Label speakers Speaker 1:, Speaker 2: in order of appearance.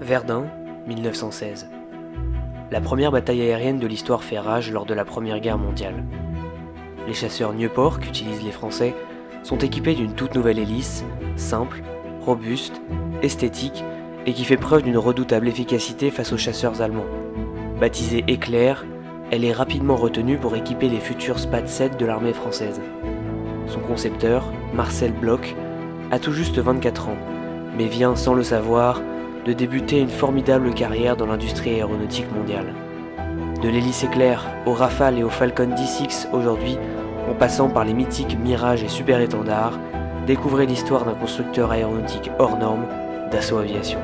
Speaker 1: Verdun, 1916. La première bataille aérienne de l'histoire fait rage lors de la Première Guerre mondiale. Les chasseurs Nieuport, qu'utilisent les Français, sont équipés d'une toute nouvelle hélice, simple, robuste, esthétique et qui fait preuve d'une redoutable efficacité face aux chasseurs allemands. Baptisée Éclair, elle est rapidement retenue pour équiper les futurs SPAT 7 de l'armée française. Son concepteur, Marcel Bloch, a tout juste 24 ans, mais vient sans le savoir de débuter une formidable carrière dans l'industrie aéronautique mondiale. De l'hélice éclair au Rafale et au Falcon D6 aujourd'hui, en passant par les mythiques Mirage et Super Étendard, découvrez l'histoire d'un constructeur aéronautique hors norme, Dassault Aviation.